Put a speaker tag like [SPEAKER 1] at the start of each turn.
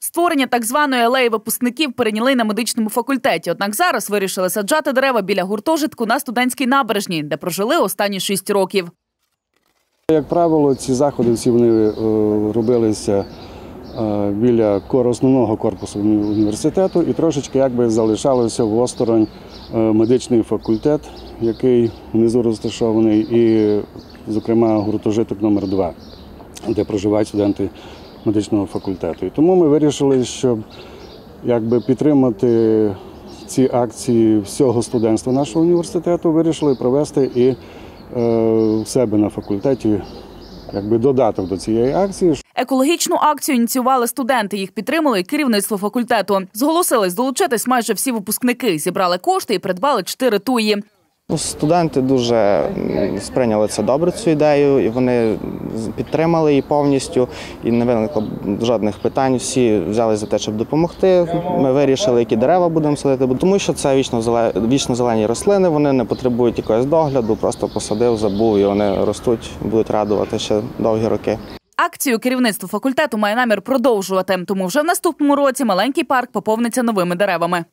[SPEAKER 1] Створення так званої алеї випускників перейняли на медичному факультеті. Однак зараз вирішили саджати дерева біля гуртожитку на студентській набережній, де прожили останні шість років.
[SPEAKER 2] Як правило, ці заходи всі вони е, робилися е, біля основного корпусу університету і трошечки якби залишалося в осторонь е, медичний факультет, який внизу розташований, і, зокрема, гуртожиток номер 2 де проживають студенти медичного факультету. І тому ми вирішили, щоб якби підтримати ці акції всього студентства нашого університету, вирішили провести і е, в себе на факультеті якби додаток до цієї акції.
[SPEAKER 1] Екологічну акцію ініціювали студенти. Їх підтримали керівництво факультету. Зголосились долучитись майже всі випускники. Зібрали кошти і придбали чотири туї.
[SPEAKER 3] Ну, Студенти дуже сприйняли це добре цю ідею, і вони підтримали її повністю. І не виникло жодних питань. Всі взялись за те, щоб допомогти. Ми вирішили, які дерева будемо садити, тому що це вічно зелені рослини. Вони не потребують якогось догляду. Просто посадив, забув, і вони ростуть, будуть радувати ще довгі роки.
[SPEAKER 1] Акцію керівництво факультету має намір продовжувати. Тому вже в наступному році маленький парк поповниться новими деревами.